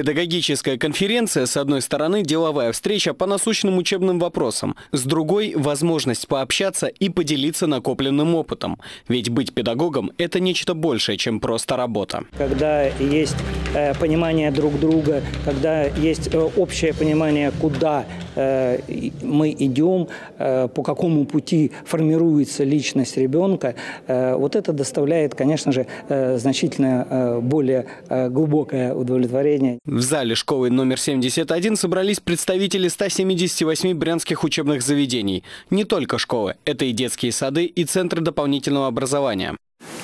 Педагогическая конференция, с одной стороны, деловая встреча по насущным учебным вопросам, с другой – возможность пообщаться и поделиться накопленным опытом. Ведь быть педагогом – это нечто большее, чем просто работа. Когда есть э, понимание друг друга, когда есть э, общее понимание, куда мы идем, э, по какому пути формируется личность ребенка, э, вот это доставляет, конечно же, э, значительно э, более э, глубокое удовлетворение. В зале школы номер 71 собрались представители 178 брянских учебных заведений. Не только школы, это и детские сады, и центры дополнительного образования.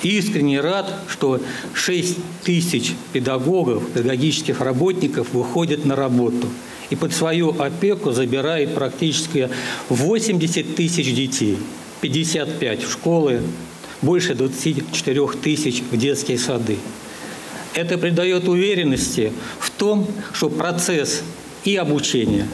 Искренне рад, что 6 тысяч педагогов, педагогических работников выходят на работу и под свою опеку забирает практически 80 тысяч детей, 55 в школы, больше 24 тысяч в детские сады. Это придает уверенности в том, что процесс и обучения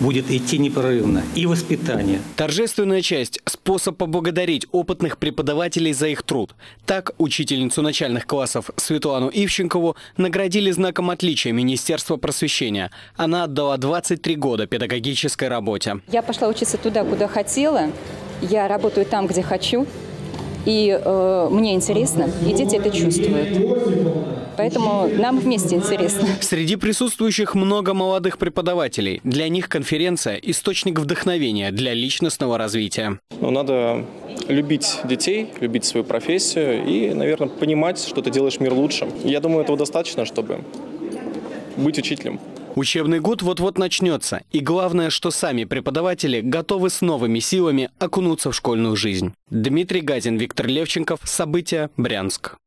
будет идти непрерывно, и воспитание. Торжественная часть – способ поблагодарить опытных преподавателей за их труд. Так, учительницу начальных классов Светлану Ивченкову наградили знаком отличия Министерства просвещения. Она отдала 23 года педагогической работе. Я пошла учиться туда, куда хотела. Я работаю там, где хочу. И э, мне интересно, и дети это чувствуют. Поэтому нам вместе интересно. Среди присутствующих много молодых преподавателей. Для них конференция – источник вдохновения для личностного развития. Но надо любить детей, любить свою профессию и, наверное, понимать, что ты делаешь мир лучше. Я думаю, этого достаточно, чтобы быть учителем. Учебный год вот-вот начнется. И главное, что сами преподаватели готовы с новыми силами окунуться в школьную жизнь. Дмитрий Газин, Виктор Левченков. События. Брянск.